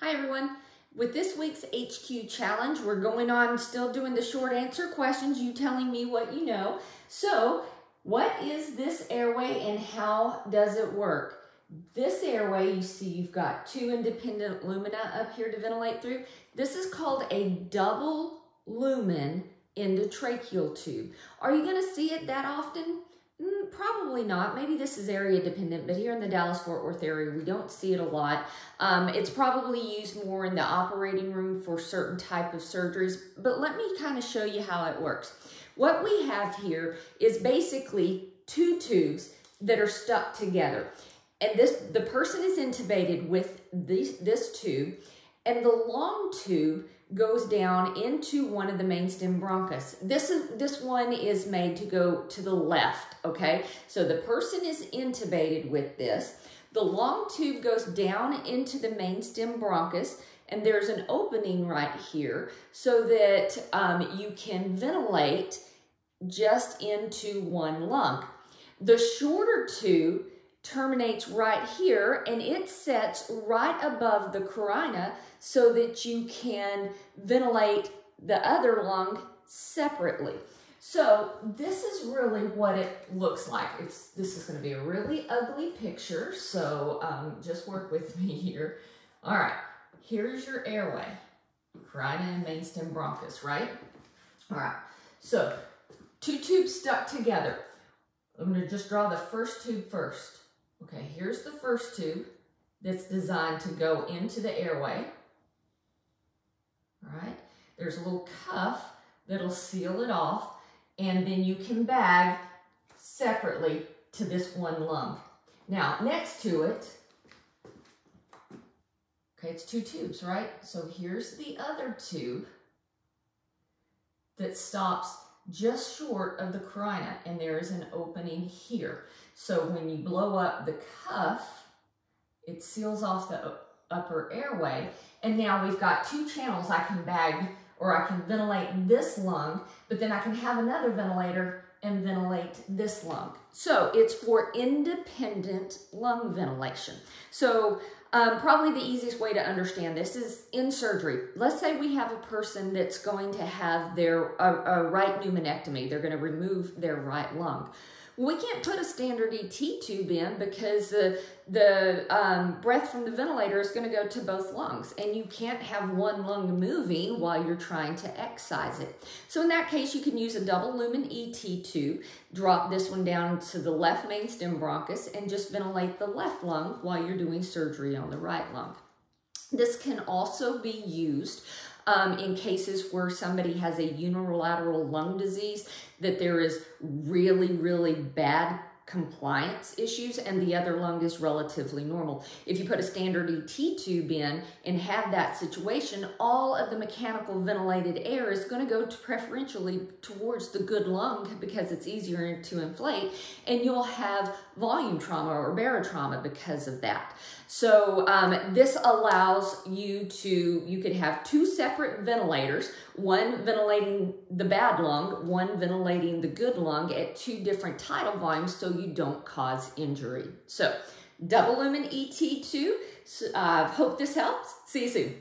Hi everyone. With this week's HQ challenge, we're going on still doing the short answer questions, you telling me what you know. So, what is this airway and how does it work? This airway, you see you've got two independent lumina up here to ventilate through. This is called a double lumen endotracheal tube. Are you gonna see it that often? Mm, probably not. Maybe this is area dependent, but here in the Dallas-Fort Worth area, we don't see it a lot. Um, it's probably used more in the operating room for certain type of surgeries, but let me kind of show you how it works. What we have here is basically two tubes that are stuck together. And this the person is intubated with this, this tube, and the long tube goes down into one of the main stem bronchus. This is this one is made to go to the left, okay? So the person is intubated with this. The long tube goes down into the main stem bronchus and there's an opening right here so that um, you can ventilate just into one lung. The shorter tube terminates right here and it sets right above the carina so that you can ventilate the other lung separately. So this is really what it looks like. It's This is gonna be a really ugly picture, so um, just work with me here. All right, here's your airway, carina and main stem bronchus, right? All right, so two tubes stuck together. I'm gonna just draw the first tube first. Okay, here's the first tube that's designed to go into the airway. All right, there's a little cuff that'll seal it off, and then you can bag separately to this one lung. Now, next to it, okay, it's two tubes, right? So here's the other tube that stops just short of the carina, and there is an opening here. So when you blow up the cuff, it seals off the upper airway. And now we've got two channels I can bag or I can ventilate this lung, but then I can have another ventilator and ventilate this lung. So it's for independent lung ventilation. So um, probably the easiest way to understand this is in surgery. Let's say we have a person that's going to have their a, a right pneumonectomy. They're going to remove their right lung. We can't put a standard ET tube in because the, the um, breath from the ventilator is going to go to both lungs and you can't have one lung moving while you're trying to excise it. So in that case, you can use a double lumen ET tube, drop this one down to the left main stem bronchus and just ventilate the left lung while you're doing surgery on the right lung. This can also be used um, in cases where somebody has a unilateral lung disease, that there is really, really bad compliance issues and the other lung is relatively normal. If you put a standard ET tube in and have that situation, all of the mechanical ventilated air is going to go to preferentially towards the good lung because it's easier to inflate and you'll have volume trauma or barotrauma because of that. So um, this allows you to, you could have two separate ventilators, one ventilating the bad lung, one ventilating the good lung at two different tidal volumes so you don't cause injury. So double lumen ET tube, uh, hope this helps. See you soon.